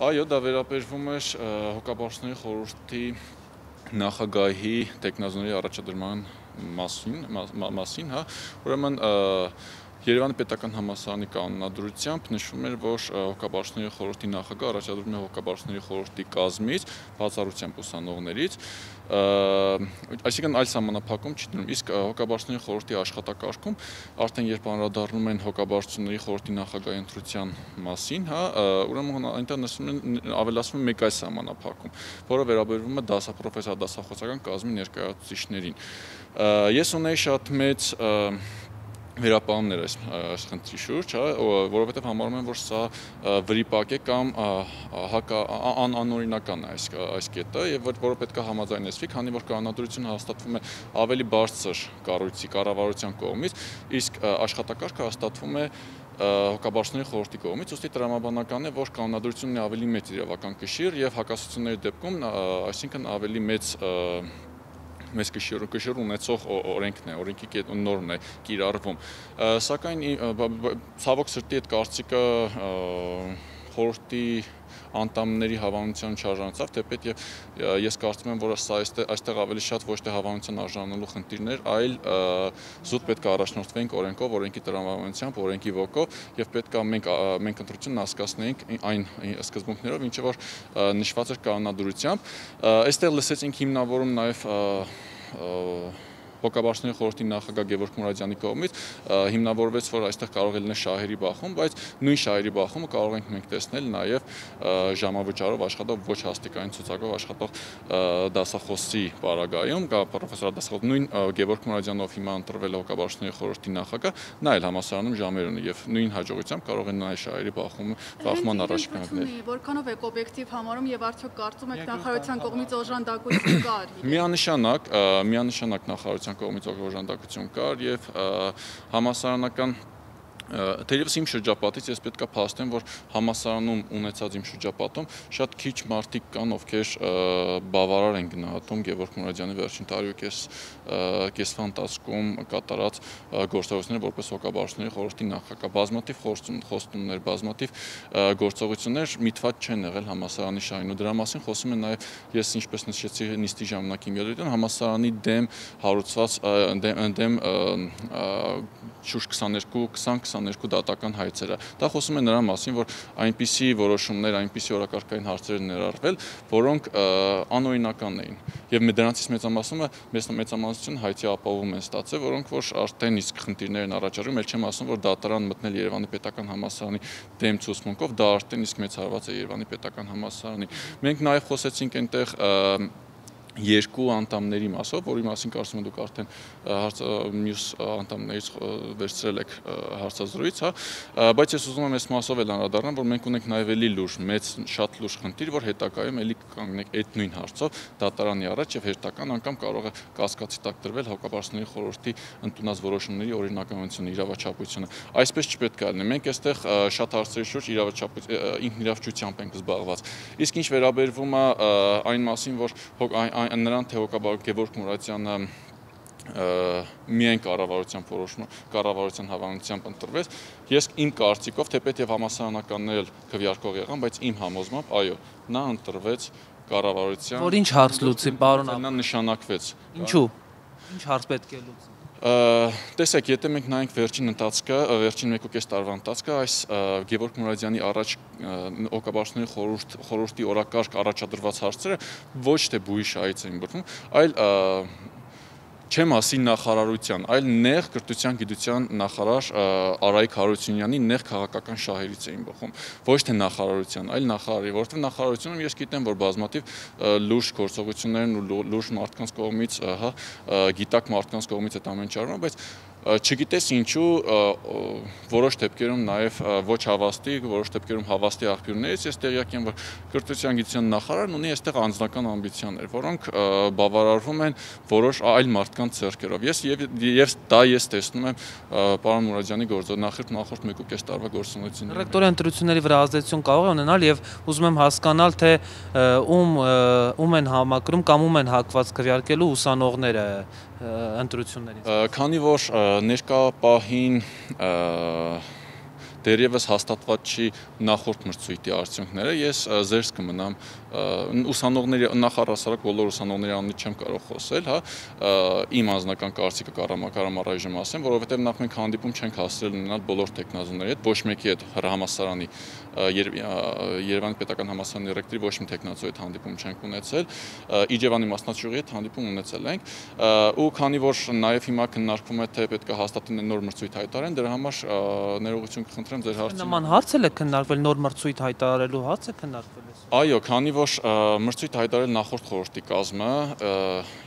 Այո, դա վերաբերվում էր հոգաբարձների խորհրդի նախագահի տեխնազորի առաջադրման մասին, մասին, հա, ուրեմն Երևանի պետական համալսարանի կանոնադրությամբ նշվում էր, որ հոգաբարձների խորհրդի նախագահը առաջադրվում է հոգաբարձների խորհրդի կազմից, բացառությամբ ուսանողներից, այսինքն այլ համանախապակում չի դնում։ Իսկ հոգաբարձների խորհրդի աշխատակարգում արդեն երբ անդրադառնում են հոգաբարձությունների խորհրդի նախագահի ընտրության մասին, հա, ուրեմն այնտեղ նշվում են ավելացվում մեկ այս համանախապակում, որը վերաբերվում է դասա պրոֆեսոր դասախոսական կազմի ներկայացուցիչներին։ Ես ունեի շատ մեծ վերապահումներ այս այս խնդրի շուրջ, հա, որովհետև համարում եմ, որ սա վրիպակ է կամ հակա անօրինական է այս այս կետը եւ որ որը պետք է համաձայնեցվի, քանի որ կանոնադրությունը հաստատվում է ավելի բարձր կառույցի կառավարության կողմից, իսկ աշխատակարգը հաստատվում է հոգաբարձների խորհրդի կողմից, ուստի տրամաբանական է, որ կանոնադրությունն ավելի մեծ իրավական կշիռ եւ հակասությունների դեպքում, այսինքն ավելի մեծ մեծ կշիռ կշիռ ունեցող օրենքն է, օրենքի նորմն է կիրառվում։ Սակայն ցավոք սրտի այդ կարծիքը խորհրդի անդամների հավանության չարժանացավ, թեպետ եւ ես կարծում եմ, որ սա այստեղ ավելի շատ ոչ թե հավանության արժանանալու խնդիրներ, այլ զուտ պետք է առաջնորդվենք օրենքով, օրենքի տրամաբանությամբ, օրենքի ոգով եւ պետք է մենք մենք ընտրությունն հասկացնենք այն սկզբունքներով, ինչը որ նշված էր կանոնադրությամբ։ Այստեղ լսեցինք հիմնավորում նաեւ հոգաբարձների խորհրդի նախագահ Գևորգ Մուրադյանի կողմից հիմնավորվեց, որ այստեղ կարող է լինել շահերի բախում, բայց նույն շահերի բախումը կարող ենք մենք տեսնել նաև ժամավճարով աշխատող ոչ հաստիկային ցուցակով աշխատող դասախոսի պարագայում, կա պրոֆեսոր դասախոս նույն Գևորգ Մուրադյանով հիմա ընտրվել հոգաբարձների խորհրդի նախագահ, նա էլ համասարանում ժամեր ունի եւ նույն հաջողությամբ կարող են նայ շահերի բախումը բախման առաջ կանգնել։ Որքանով եք օբյեկտիվ համարում եւ արդյոք կարծում եք նախարարության կողմից օժանդակություն կար։ Միանշանակ, միանշանակ նախարարության պետության կողմից օժանդակություն կար եւ համասարանական Թերևս իմ շրջապատից ես պետքա փաստեմ, որ համասարանում ունեցած իմ շրջապատում շատ քիչ մարդիկ կան, ովքեր բավարար են գնահատում Գևորգ Մուրադյանի վերջին տարի ու կես կես ֆանտաստիկում կատարած գործողությունները որպես հոգաբարձությունների խորհրդի նախագահ բազմատիվ խոստումներ, բազմատիվ գործողություններ միտված չեն եղել համասարանի շահին ու դրա մասին խոսում են նաև ես ինչպես նշեցի նիստի ժամանակ իմ ելույթում համասարանի դեմ հարուցված դեմ, դեմ շուրջ 22 20 22 դատական հայցերը։ Դա խոսում է նրա մասին, որ այնպիսի որոշումներ, այնպիսի օրակարգային հարցեր ներառվել, որոնք անօրինական էին։ Եվ դրանցից մեծամասնումը մեծ մեծամասնություն հայցի ապահովում են ստացել, որոնք որ արդեն իսկ խնդիրներ են առաջադրում, ել չեմ ասում, որ դատարան մտնել Երևանի պետական համալսարանի դեմ ցուցմունքով, դա արդեն իսկ մեծ հարված է Երևանի պետական համալսարանի։ Մենք նաև խոսեցինք այնտեղ երկու անդամների մասով, որի մասին կարծում եմ դուք արդեն մյուս անդամներից վերցրել եք հարցազրույց, հա, բայց ես ուզում եմ այս մասով էլ անդրադառնալ, որ մենք ունենք նաև էլի լուրջ, մեծ շատ լուրջ խնդիր, որ հետակայում էլի կանգնենք այդ նույն հարցով դատարանի առաջ եւ հերթական անգամ կարող է կասկածի տակ դրվել հակապարծների խորհրդի ընդունած որոշումների օրինականությունը, իրավաչափությունը։ Այսպես չպետք է լինի։ Մենք այստեղ շատ հարցերի շուրջ իրավաչափ ինքնիրավչությամբ ենք զբաղված։ Իսկ ինչ վերաբերվում է այն մասին, որ նրան թե հոգաբար Գևորգ Մուրատյանը միայն կառավարության որոշումը կառավարության հավանությամբ ընտրվեց ես իմ կարծիքով թեպետ եւ համասարանականներ էլ քվյարկող եղան բայց իմ համոզմամբ այո նա ընտրվեց կառավարության որ ինչ հարց լուծի պարոն նա նշանակվեց ինչու ինչ հարց պետք է լուծի տեսեք, եթե մենք նայենք վերջին ընթացքը, վերջին 1.5 տարվա ընթացքը, այս Գևորգ Մուրադյանի առաջ օկաբարձների խորհուրդ խորհրդի օրակարգ առաջադրված հարցերը ոչ թե բույի շահից են բռնում, այլ չէ մասի նախարարության, այլ նեղ կրթության գիտության նախարար Արայիկ Հարությունյանի նեղ քաղաքական շահերից էին բխում։ Ոչ թե նախարարության, այլ նախարարի, որովհետև նախարարությունում ես գիտեմ, որ բազմատիվ լուրջ գործողություններ ու լուրջ մարդկանց կողմից, հա, գիտակ մարդկանց կողմից այդ ամեն ճարվում, բայց չգիտես ինչու որոշ դեպքերում նաև ոչ հավաստի, որոշ դեպքերում հավաստի աղբյուրներից ես տեղյակ եմ, որ կրթության գիտության նախարարն ունի այստեղ անձնական ամբիցիաներ, որոնք բավարարվում են որոշ այլ մարդկանց ձեռքերով։ Ես եւ եւ դա ես տեսնում եմ պարոն Մուրադյանի գործով նախորդ նախորդ 1.5 տարվա գործունեությունից։ Ռեկտորի ընտրությունների վրա ազդեցություն կարող է ունենալ եւ ուզում եմ հասկանալ թե ում ում են համակրում կամ ում են հակված քվյարկելու ուսանողները ընտրություններից։ Քանի որ ներկա պահին դերևս հաստատված չի նախորդ մրցույթի արդյունքները, ես զերծ կմնամ ուսանողների նախարարասարակ բոլոր ուսանողների անունից չեմ կարող խոսել, հա, իմ անձնական կարծիքը կառամակարամ առայժմ ասեմ, որովհետև նախ մենք հանդիպում չենք հասցրել ունենալ բոլոր տեխնազուների հետ, ոչ մեկի հետ համասարանի Երևանի պետական համասարանի ռեկտորի ոչ մի տեխնազուի հետ հանդիպում չենք ունեցել, Իջևանի մասնաճյուղի հետ հանդիպում ունեցել ենք, ու քանի որ նաև հիմա քննարկվում է թե պետք է հաստատեն նոր մրցույթ հայտարարեն, դրա համար ներողություն կխնդրեմ ձեր հարցին։ Նման հարց էլ է քննարկվել նոր մրցույթ հայտարարելու հարց է քննարկվել։ Այո, քանի որ մրցույթ հայտարարել նախորդ խորհրդի կազմը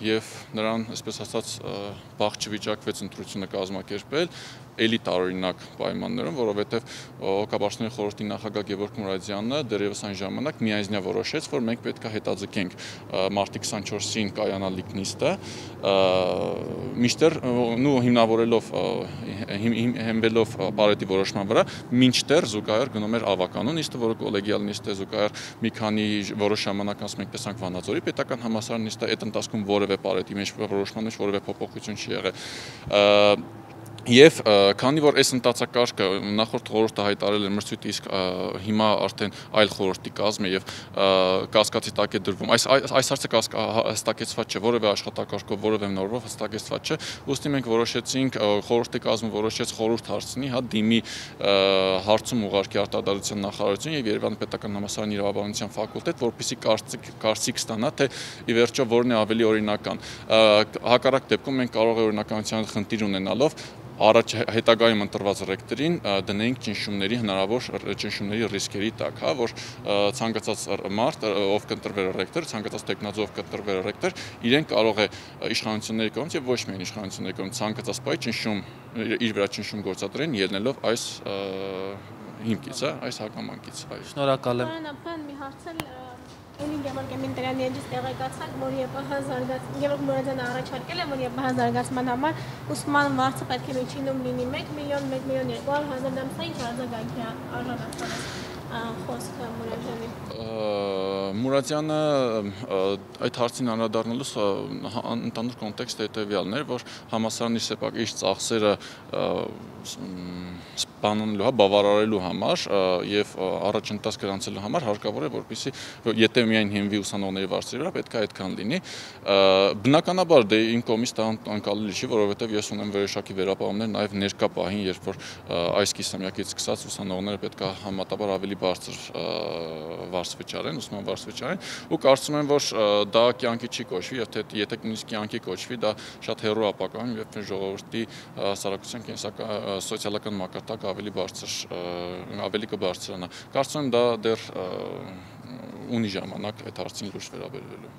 եւ նրան, այսպես ասած, բախ չվիճակվեց ընտրությունը կազմակերպել, էլի տարօրինակ պայմաններում, որովհետև հոգաբարձների խորհրդի նախագահ Գևորգ Մուրադյանը դերևս այն ժամանակ միայնյա որոշեց, որ մենք պետք է հետաձգենք մարտի 24-ին կայանալիք նիստը, միշտեր նու հիմնավորելով հիմնվելով բարետի որոշման վրա, մինչտեր զուգահեռ գնում էր ավականու նիստը, որը կոլեգիալ նիստ է զուգահեռ մի քանի որոշ ժամանակ անց մենք տեսանք Վանաձորի պետական համալսարանի նիստը այդ ընթացքում որևէ բարետի մեջ որոշման մեջ որևէ փոփոխություն չի եղել Եվ քանի որ այս ընտածակարգը նախորդ խորհուրդը հայտարարել էր մրցույթի իսկ հիմա արդեն այլ խորհրդի կազմ է եւ կասկածի տակ է դրվում այս այս հարցը հստակեցված չէ որևէ աշխատակարգով որևէ նորմով հստակեցված չէ ուստի մենք որոշեցինք խորհրդի կազմը որոշեց խորհուրդ հարցնի հա դիմի հարցում ուղարկի արտադրության նախարարություն եւ Երևանի պետական համալսարանի իրավաբանության ֆակուլտետ որպիսի կարծիք կարծիք ստանա թե ի վերջո որն է ավելի օրինական հակառակ դեպքում մենք կարող է օրինականության խնդիր ունենալով առաջ հետագայում ընտրված ռեկտորին դնենք ճնշումների հնարավոր ճնշումների ռիսկերի տակ, հա, որ ցանկացած մարդ, ով կընտրվեր ռեկտոր, ցանկացած տեխնազով կընտրվեր ռեկտոր, իրեն կարող է իշխանությունների կողմից եւ ոչ միայն իշխանությունների կողմից ցանկացած բայ ճնշում իր վրա ճնշում գործադրեն ելնելով այս հիմքից, հա, այս հակամանկից, այո։ Շնորհակալ եմ։ Պարոն, մի հարցել Էլին Գևորգ Մինտրյանի էջից տեղեկացանք, որ ԵՊՀ զարգաց Գևորգ Մուրադյանը առաջարկել է, որ ԵՊՀ զարգացման համար ուսման վարձը պետք է միջինում լինի 1 միլիոն 1 միլիոն 200 հազար դրամ, սա ինչ արձագանքի է արժանացել խոսքը Մուրադյանի։ Մուրադյանը այդ հարցին անդրադառնալուց ընդհանուր կոնտեքստը հետեւյալն էր, որ համասարանի սեփակիչ ծախսերը սպանելու, հա, բավարարելու համար եւ առաջընթաց գրանցելու համար հարկավոր է որպեսի եթե միայն հիմնվի ուսանողների վարձերի վրա պետք է այդքան լինի բնականաբար դե իմ կողմից դա անկալելի չի որովհետեւ ես ունեմ վերոշակի վերապահումներ նաեւ ներկա պահին երբ որ այս կիսամյակից սկսած ուսանողները պետք է համատաբար ավելի բարձր վարձ վճարեն ուսման վարձ վճարեն ու կարծում եմ որ դա կյանքի չի կոչվի եւ թե եթե նույնիսկ կյանքի կոչվի դա շատ հերո ապակայում եւ ժողովրդի հասարակության կենսական սոցիալական մակարդակը ավելի բարձր ավելի կբարձրանա։ Կարծում եմ դա դեռ ունի ժամանակ այդ հարցին լուրջ վերաբերվելու։